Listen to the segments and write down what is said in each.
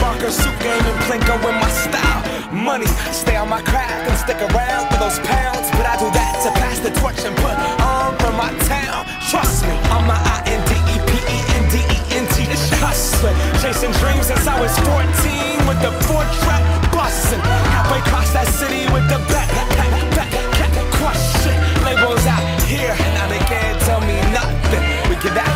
Barker suit game and Plinko in my style. Money, stay on my craft and stick around for those pounds. But I do that to pass the torch and put on for my town. Trust me, I'm my I N D E P E N D E N T. It's hustling, chasing dreams since I was 14 with the four track bustin'. Halfway across that city with the back, back, back, back, crush. Labels out here, now they can't tell me nothing. We give that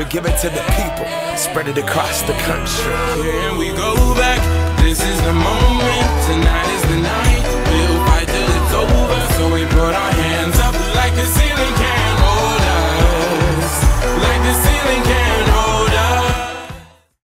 We give it to the people, spread it across the country. Here we go back. This is the